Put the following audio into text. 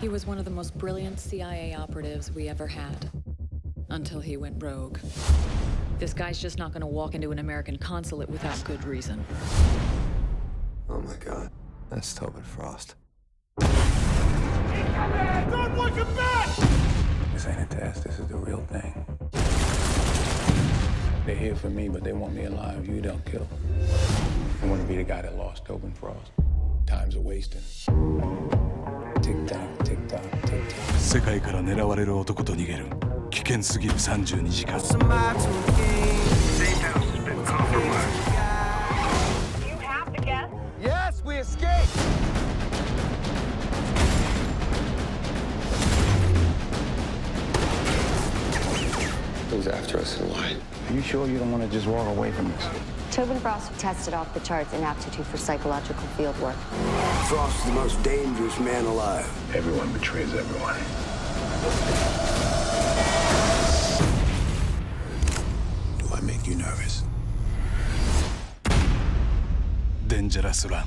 He was one of the most brilliant CIA operatives we ever had. Until he went rogue. This guy's just not gonna walk into an American consulate without good reason. Oh my god. That's Tobin Frost. Don't look him back! This ain't a test, this is the real thing. They're here for me, but they want me alive. You don't kill. I want to be the guy that lost Tobin Frost. Time's a wasting. 世界から狙われる男と逃げる危険すぎる32時間! Who's after us and why? Are you sure you don't want to just walk away from this? Tobin Frost tested off the charts in aptitude for psychological field work. Frost is the most dangerous man alive. Everyone betrays everyone. Do I make you nervous? Dangerous Run.